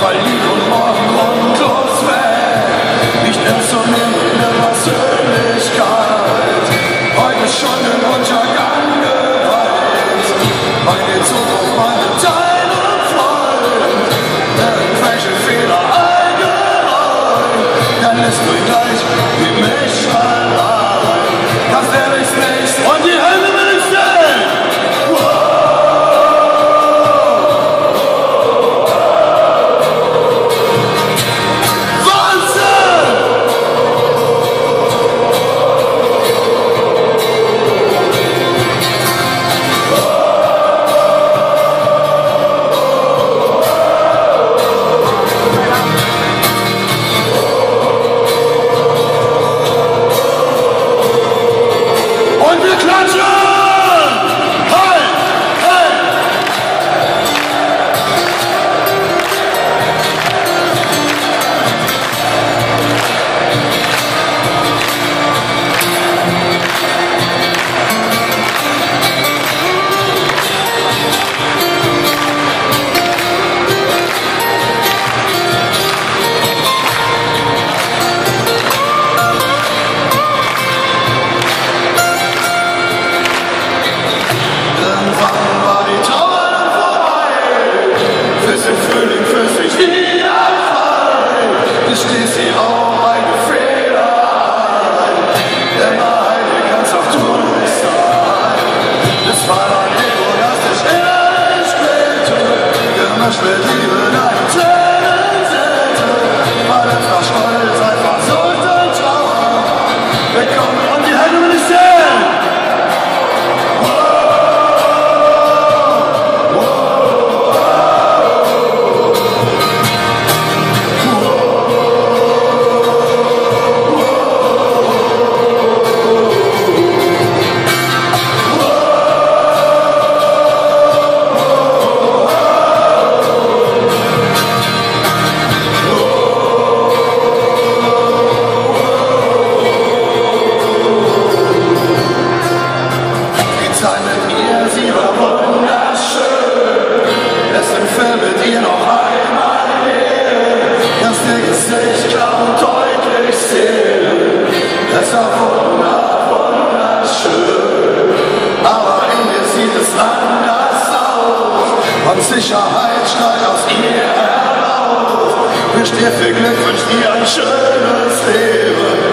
verliehen und morgen grundlos weg. Nicht mehr zu nehmen, was höher. much better. Perfect, Mensch, die ein schönes Leben.